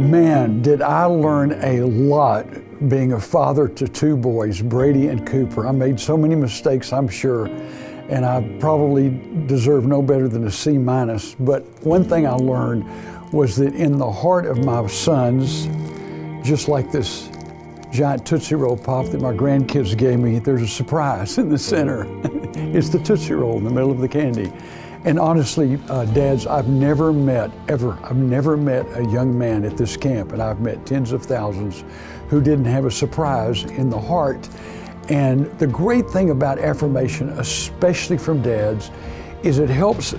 Man, did I learn a lot being a father to two boys, Brady and Cooper. I made so many mistakes, I'm sure, and I probably deserve no better than a C minus. But one thing I learned was that in the heart of my sons, just like this giant Tootsie Roll pop that my grandkids gave me, there's a surprise in the center. it's the Tootsie Roll in the middle of the candy. And honestly, uh, dads, I've never met, ever, I've never met a young man at this camp, and I've met tens of thousands who didn't have a surprise in the heart. And the great thing about affirmation, especially from dads, is it helps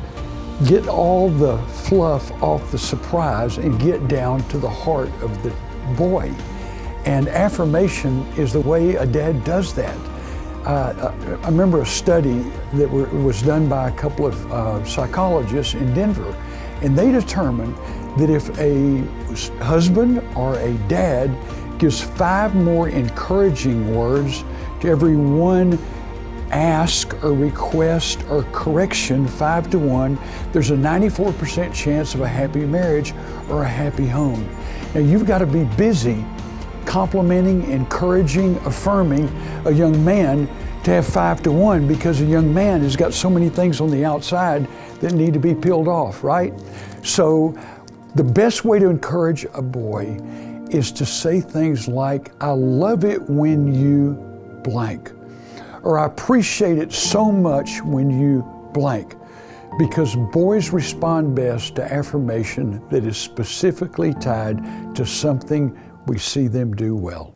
get all the fluff off the surprise and get down to the heart of the boy. And affirmation is the way a dad does that. I remember a study that were, was done by a couple of uh, psychologists in Denver, and they determined that if a husband or a dad gives five more encouraging words to every one ask or request or correction, five to one, there's a 94% chance of a happy marriage or a happy home. Now you've got to be busy complimenting, encouraging, affirming a young man to have five to one because a young man has got so many things on the outside that need to be peeled off, right? So the best way to encourage a boy is to say things like, I love it when you blank, or I appreciate it so much when you blank because boys respond best to affirmation that is specifically tied to something we see them do well.